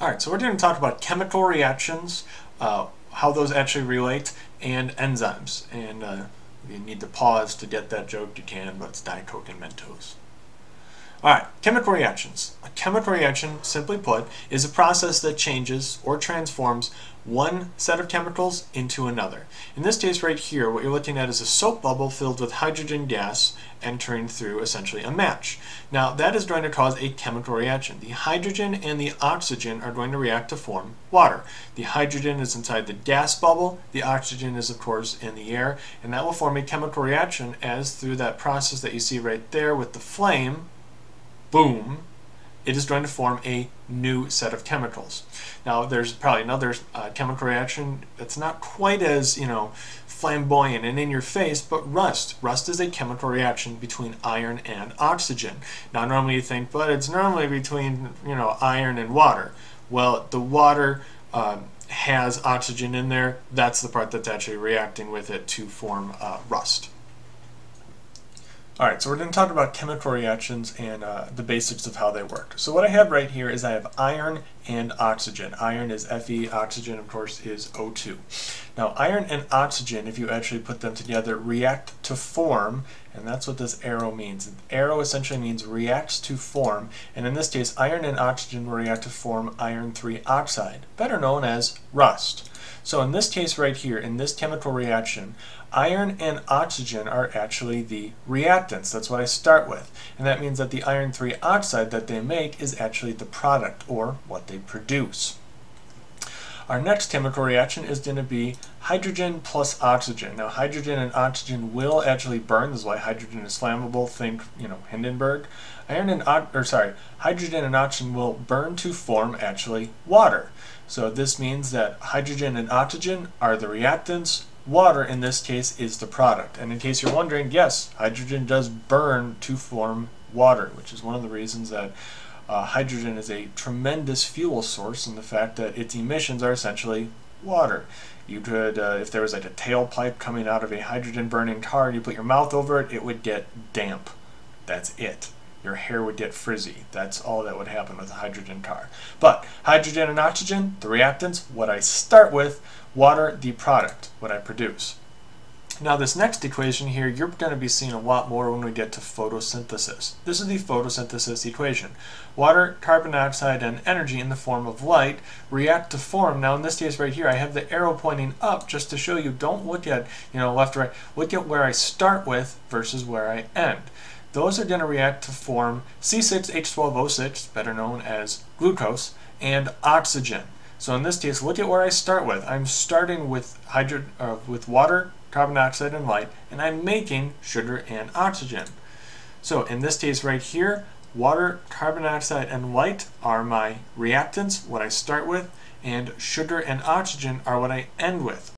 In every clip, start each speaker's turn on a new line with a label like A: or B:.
A: Alright, so we're going to talk about chemical reactions, uh, how those actually relate, and enzymes. And uh, you need to pause to get that joke, you can, but it's Diet Coke and Mentos. Alright, chemical reactions. A chemical reaction, simply put, is a process that changes or transforms one set of chemicals into another. In this case right here, what you're looking at is a soap bubble filled with hydrogen gas entering through essentially a match. Now that is going to cause a chemical reaction. The hydrogen and the oxygen are going to react to form water. The hydrogen is inside the gas bubble, the oxygen is of course in the air, and that will form a chemical reaction as through that process that you see right there with the flame, boom, it is going to form a new set of chemicals. Now, there's probably another uh, chemical reaction that's not quite as, you know, flamboyant and in your face, but rust. Rust is a chemical reaction between iron and oxygen. Now, normally you think, but it's normally between, you know, iron and water. Well, the water um, has oxygen in there. That's the part that's actually reacting with it to form uh, rust. Alright, so we're going to talk about chemical reactions and uh, the basics of how they work. So what I have right here is I have iron and oxygen. Iron is Fe, oxygen of course is O2. Now iron and oxygen, if you actually put them together, react to form, and that's what this arrow means. Arrow essentially means reacts to form, and in this case iron and oxygen will react to form iron 3 oxide, better known as rust. So in this case right here, in this chemical reaction, iron and oxygen are actually the reactants. That's what I start with. And that means that the iron 3 oxide that they make is actually the product, or what they produce. Our next chemical reaction is going to be hydrogen plus oxygen. Now hydrogen and oxygen will actually burn. This is why hydrogen is flammable. Think, you know, Hindenburg. Iron and or sorry, hydrogen and oxygen will burn to form actually water. So this means that hydrogen and oxygen are the reactants. Water in this case is the product. And in case you're wondering, yes, hydrogen does burn to form water, which is one of the reasons that uh, hydrogen is a tremendous fuel source in the fact that its emissions are essentially water. You could, uh, if there was like a tailpipe coming out of a hydrogen burning car and you put your mouth over it, it would get damp. That's it. Your hair would get frizzy. That's all that would happen with a hydrogen car. But hydrogen and oxygen, the reactants, what I start with, water, the product, what I produce. Now this next equation here, you're going to be seeing a lot more when we get to photosynthesis. This is the photosynthesis equation. Water, carbon dioxide, and energy in the form of light react to form. Now in this case right here, I have the arrow pointing up just to show you, don't look at, you know, left, right. Look at where I start with versus where I end. Those are going to react to form C6H12O6, better known as glucose, and oxygen. So in this case, look at where I start with. I'm starting with hydro, uh, with water, carbon dioxide, and light, and I'm making sugar and oxygen. So in this case right here, water, carbon dioxide, and light are my reactants, what I start with, and sugar and oxygen are what I end with.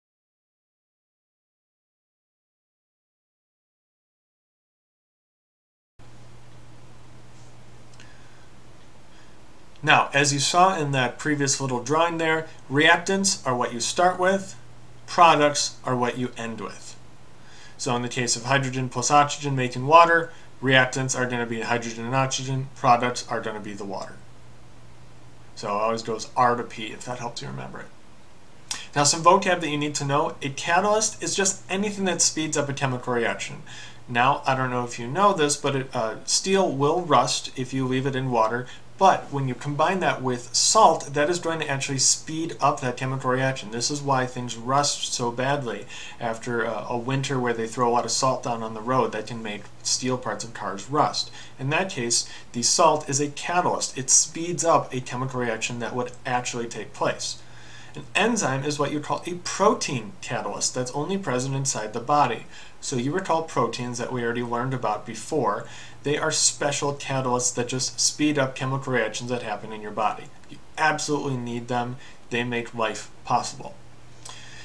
A: Now, as you saw in that previous little drawing there, reactants are what you start with, products are what you end with. So in the case of hydrogen plus oxygen making water, reactants are going to be hydrogen and oxygen, products are going to be the water. So it always goes R to P if that helps you remember it. Now some vocab that you need to know, a catalyst is just anything that speeds up a chemical reaction. Now, I don't know if you know this, but it, uh, steel will rust if you leave it in water, but when you combine that with salt, that is going to actually speed up that chemical reaction. This is why things rust so badly after a, a, winter where they throw a lot of salt down on the road that can make steel parts of cars rust. In that case, the salt is a catalyst. It speeds up a chemical reaction that would actually take place. An enzyme is what you call a protein catalyst that's only present inside the body. So you recall proteins that we already learned about before. They are special catalysts that just speed up chemical reactions that happen in your body. You absolutely need them. They make life possible.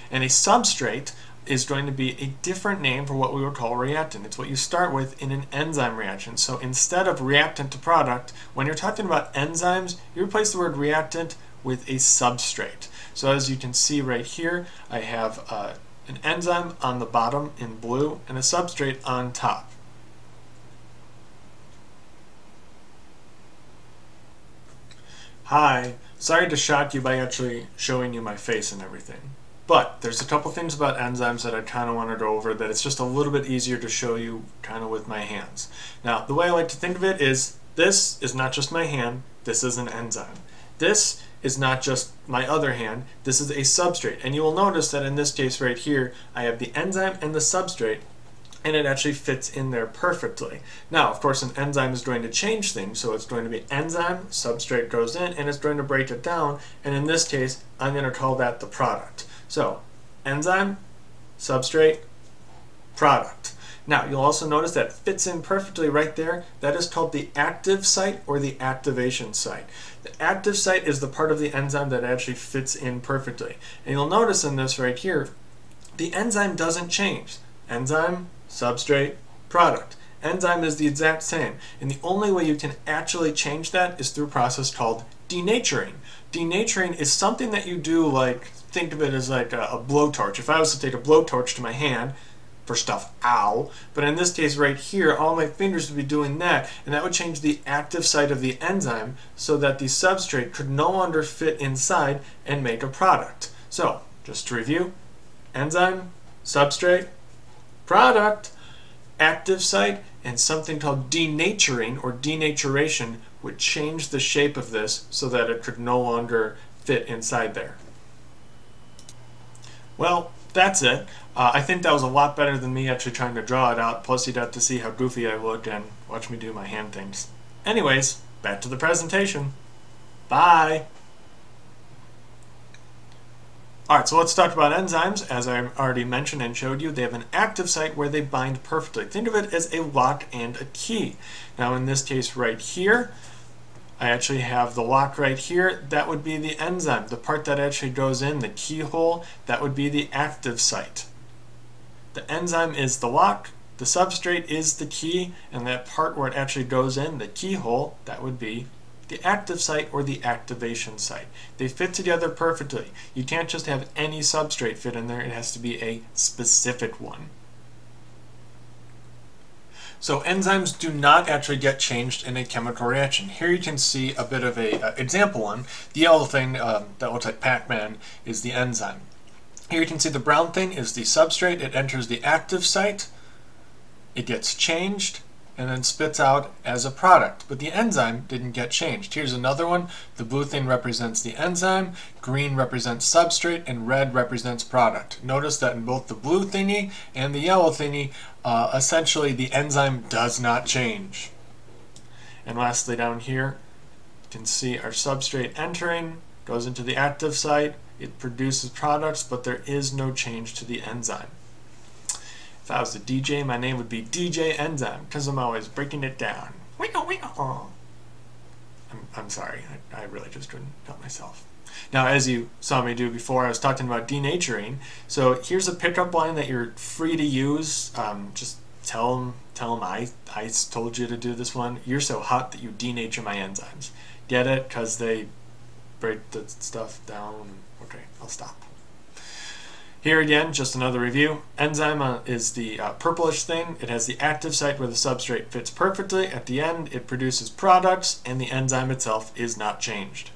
A: And a substrate is going to be a different name for what we would call reactant. It's what you start with in an enzyme reaction. So instead of reactant to product, when you're talking about enzymes, you replace the word reactant with a substrate. So as you can see right here, I have uh, an enzyme on the bottom in blue and a substrate on top. Hi, Sorry to shock you by actually showing you my face and everything. But there's a couple things about enzymes that I kind of want to go over that it's just a little bit easier to show you kind of with my hands. Now, the way I like to think of it is this is not just my hand, this is an enzyme. This is not just my other hand, this is a substrate. And you will notice that in this case right here, I have the enzyme and the substrate and it actually fits in there perfectly. Now, of course, an enzyme is going to change things, so it's going to be enzyme, substrate goes in, and it's going to break it down, and in this case, I'm going to call that the product. So, enzyme, substrate, product. Now, you'll also notice that fits in perfectly right there. That is called the active site or the activation site. The active site is the part of the enzyme that actually fits in perfectly. And you'll notice in this right here, the enzyme doesn't change. Enzyme, substrate, product. Enzyme is the exact same. And the only way you can actually change that is through a process called denaturing. Denaturing is something that you do like, think of it as like a, a blowtorch. If I was to take a blowtorch to my hand, for stuff, ow. But in this case right here, all my fingers would be doing that, and that would change the active site of the enzyme so that the substrate could no longer fit inside and make a product. So, just to review, enzyme, substrate, product, active site, and something called denaturing or denaturation would change the shape of this so that it could no longer fit inside there. Well, that's it. Uh, I think that was a lot better than me actually trying to draw it out, plus you'd have to see how goofy I look and watch me do my hand things. Anyways, back to the presentation. Bye! Alright, so let's talk about enzymes. As I already mentioned and showed you, they have an active site where they bind perfectly. Think of it as a lock and a key. Now in this case right here, I actually have the lock right here. That would be the enzyme. The part that actually goes in, the keyhole, that would be the active site. The enzyme is the lock, the substrate is the key, and that part where it actually goes in, the keyhole, that would be the active site or the activation site. They fit together perfectly. You can't just have any substrate fit in there, it has to be a specific one. So enzymes do not actually get changed in a chemical reaction. Here you can see a bit of a uh, example one. The yellow thing um, that looks like Pac-Man is the enzyme. Here you can see the brown thing is the substrate. It enters the active site. It gets changed and then spits out as a product. But the enzyme didn't get changed. Here's another one. The blue thing represents the enzyme, green represents substrate, and red represents product. Notice that in both the blue thingy and the yellow thingy, uh, essentially the enzyme does not change. And lastly down here, you can see our substrate entering, goes into the active site, it produces products, but there is no change to the enzyme. If I was a DJ, my name would be DJ Enzyme, because I'm always breaking it down. Wiggle, wiggle. I'm, I'm sorry, I, I really just couldn't help myself. Now, as you saw me do before, I was talking about denaturing. So here's a pickup line that you're free to use. Um, just tell them, tell them I, I told you to do this one. You're so hot that you denature my enzymes. Get it? Because they break the stuff down. Okay, I'll stop. Here again, just another review. Enzyme is the uh, purplish thing. It has the active site where the substrate fits perfectly. At the end, it produces products, and the enzyme itself is not changed.